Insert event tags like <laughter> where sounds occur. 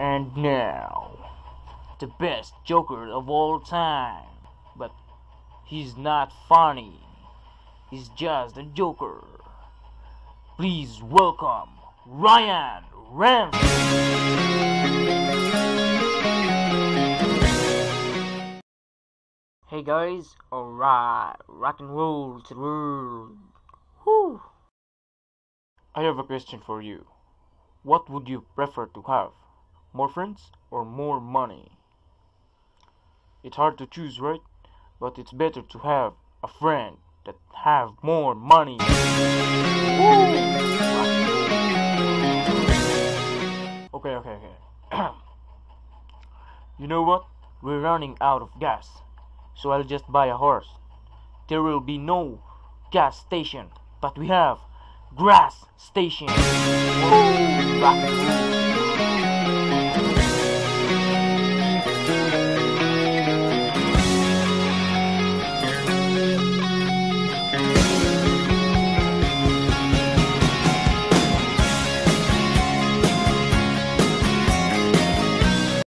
And now, the best Joker of all time. But he's not funny. He's just a Joker. Please welcome Ryan Rems. Hey guys, alright, rock and roll to the world. Whew. I have a question for you. What would you prefer to have? More friends or more money? It's hard to choose, right? But it's better to have a friend that have more money. Okay, okay, okay. <clears throat> you know what? We're running out of gas. So I'll just buy a horse. There will be no gas station, but we have grass station. Woo!